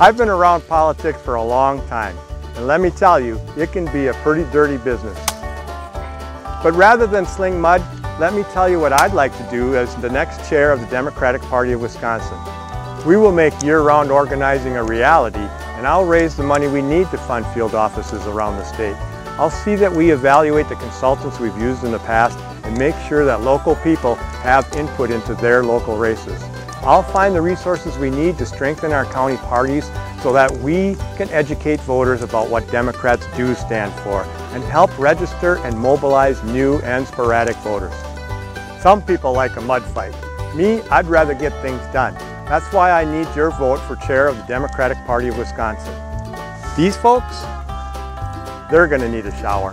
I've been around politics for a long time, and let me tell you, it can be a pretty dirty business. But rather than sling mud, let me tell you what I'd like to do as the next chair of the Democratic Party of Wisconsin. We will make year-round organizing a reality, and I'll raise the money we need to fund field offices around the state. I'll see that we evaluate the consultants we've used in the past and make sure that local people have input into their local races. I'll find the resources we need to strengthen our county parties so that we can educate voters about what Democrats do stand for and help register and mobilize new and sporadic voters. Some people like a mud fight. Me, I'd rather get things done. That's why I need your vote for chair of the Democratic Party of Wisconsin. These folks, they're going to need a shower.